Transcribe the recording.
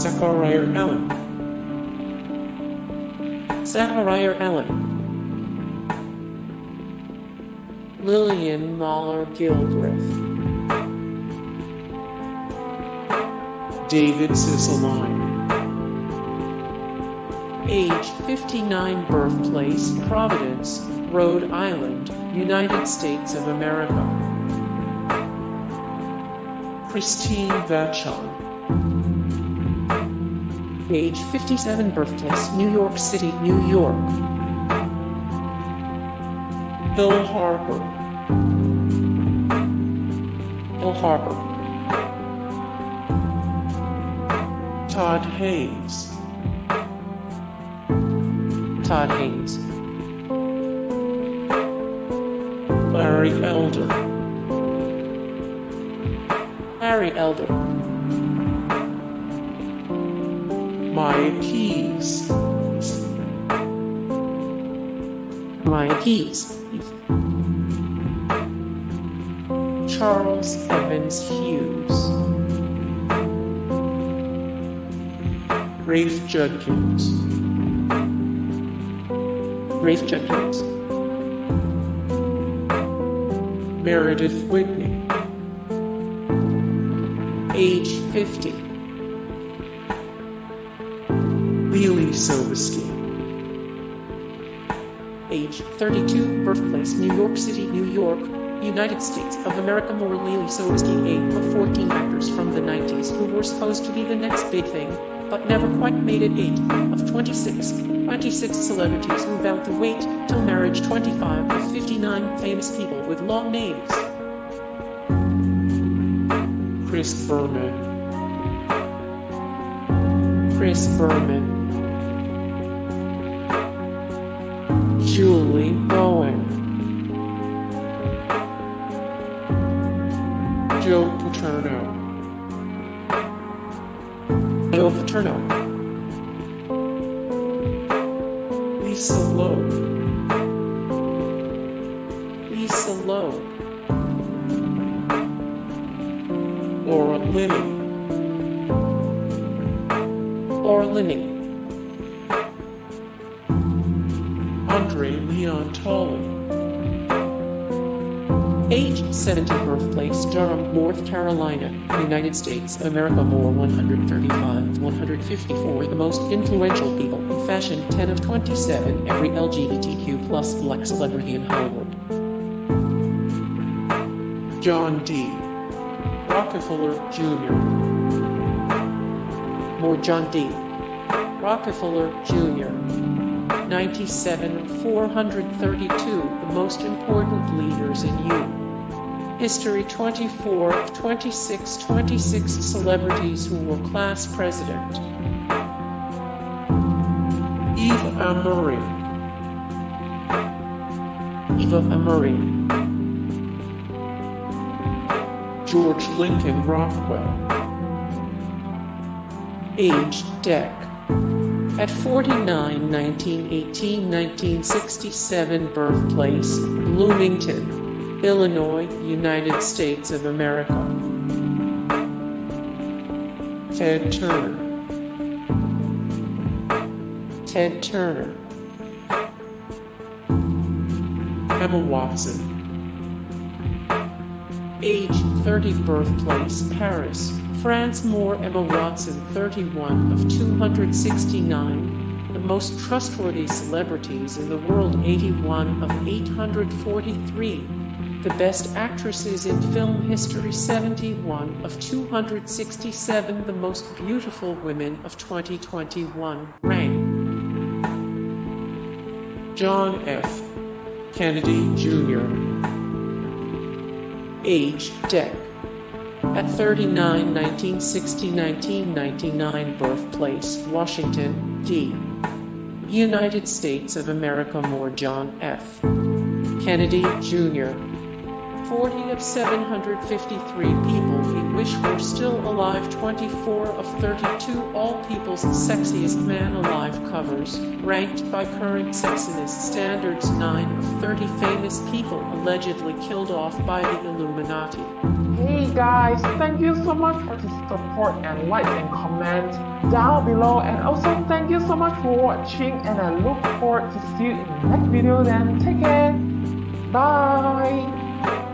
Zachariah Allen. Zachariah Allen. Lillian Moller Gilbreth. David Cicilline. Age 59, birthplace Providence, Rhode Island, United States of America. Christine Vachon. Age 57, birthplace New York City, New York. Hill Harper. Hill Harper. Todd Haynes. Todd Haynes. Larry Elder. Larry Elder. Maya Keyes. My Keyes. Charles Evans Hughes. Rafe Judkins. Rafe Judkins. Meredith Whitney. Age 50. Leelee Sobieski. Age 32, birthplace New York City, New York, United States of America. More Leelee Sobieski, eight of 14 actors from the 90s who were supposed to be the next big thing, but never quite made it. Eight of 26, 26 celebrities who vowed to wait till marriage. 25 of 59 famous people with long names. Chris Berman. Chris Berman. Julie Bowen. Joe Paterno. Joe Paterno. Lisa Loeb. Lisa Loeb. Laura Linney. Laura Linney. Andre Leon Talley. Age 70 birthplace Durham, North Carolina, United States, America More 135, 154 The most influential people in fashion 10 of 27 Every LGBTQ plus black celebrity in Hollywood John D. Rockefeller Jr. More John D. Rockefeller Jr. 97 of 432 The most important leaders in you History 24 of 26 26 celebrities who were class president. Eva Amurri. Eva Amurri. George Lincoln Rockwell. Age Deck. At 49, 1918, 1967, birthplace, Bloomington. Illinois, United States of America. Ted Turner. Ted Turner. Emma Watson. Age 30, birthplace Paris, France. Moore Emma Watson, 31 of 269 the most trustworthy celebrities in the world 81 of 843 the best actresses in film history 71 of 267 the most beautiful women of 2021 rank John F. Kennedy Jr. Age Deck at 39 1960 1999 birthplace Washington D. United States of America more John F. Kennedy Jr. 40 of 753 people We Wish We're Still Alive 24 of 32 All People's Sexiest Man Alive covers, ranked by current sexiness standards 9 of 30 famous people allegedly killed off by the Illuminati. Hey guys, thank you so much for the support and like and comment down below and also thank you so much for watching and I look forward to see you in the next video then take care. Bye.